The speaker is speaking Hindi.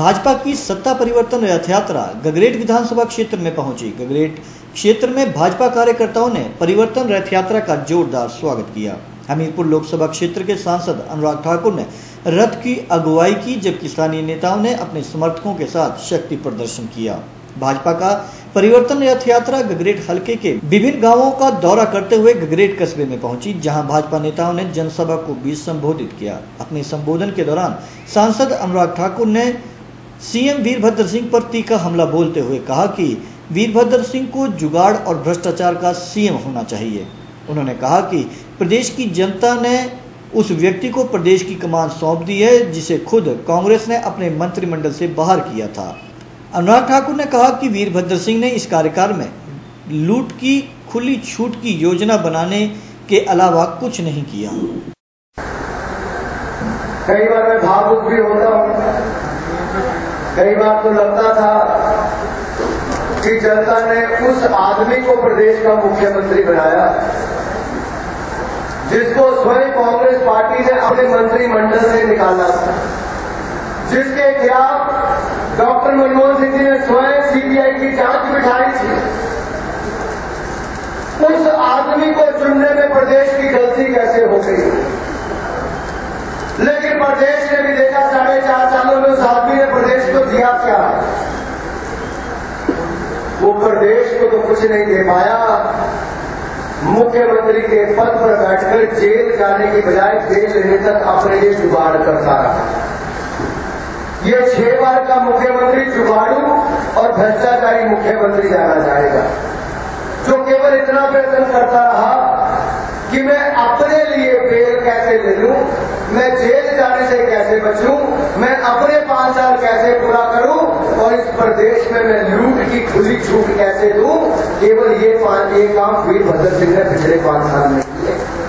भाजपा की सत्ता परिवर्तन रथ यात्रा गगरेट विधानसभा क्षेत्र में पहुँची। गगरेट क्षेत्र में भाजपा कार्यकर्ताओं ने परिवर्तन रथ यात्रा का जोरदार स्वागत किया। हमीरपुर लोकसभा क्षेत्र के सांसद अनुराग ठाकुर ने रथ की अगुवाई की, जबकि स्थानीय नेताओं ने अपने समर्थकों के साथ शक्ति प्रदर्शन किया। भाजपा का परिवर्तन रथ यात्रा गगरेट हलके के विभिन्न गाँवों का दौरा करते हुए गगरेट कस्बे में पहुँची, जहाँ भाजपा नेताओं ने जनसभा को भी संबोधित किया। अपने संबोधन के दौरान सांसद अनुराग ठाकुर ने सीएम वीरभद्र सिंह पर तीखा हमला बोलते हुए कहा कि वीरभद्र सिंह को जुगाड़ और भ्रष्टाचार का सीएम होना चाहिए। उन्होंने कहा कि प्रदेश की जनता ने उस व्यक्ति को प्रदेश की कमान सौंप दी है, जिसे खुद कांग्रेस ने अपने मंत्रिमंडल से बाहर किया था। अनुराग ठाकुर ने कहा कि वीरभद्र सिंह ने इस कार्यकाल में लूट की, खुली छूट की योजना बनाने के अलावा कुछ नहीं किया। कई बार मैं भावुक भी होता कई बार तो लगता था कि जनता ने उस आदमी को प्रदेश का मुख्यमंत्री बनाया, जिसको स्वयं कांग्रेस पार्टी ने अपने मंत्रिमंडल से निकाला था, जिसके खिलाफ डॉक्टर मनमोहन सिंह जी ने स्वयं सीबीआई की जाँच बिठाई थी। उस आदमी को चुनने में प्रदेश की गलती कैसे हो गई लेकिन प्रदेश ने भी देखा साढ़े चार सालों में उस आदमी ने प्रदेश को दिया क्या वो प्रदेश को तो कुछ नहीं दे पाया। मुख्यमंत्री के पद पर बैठकर जेल जाने की बजाय जेल लेने तक अपने लिए जुगाड़ करता रहा। ये छह बार का मुख्यमंत्री जुगाड़ू और भ्रष्टाचारी मुख्यमंत्री जाना चाहेगा जो केवल इतना प्रयत्न करता रहा कि मैं अपने लिए बेल कैसे ले लूँ, मैं जेल जाने से कैसे बचूं, मैं अपने पाँच साल कैसे पूरा करूँ और इस प्रदेश में मैं लूट की खुली छूट कैसे दूँ? केवल ये ये काम वीरभद्र सिंह ने पिछले पाँच साल में किए।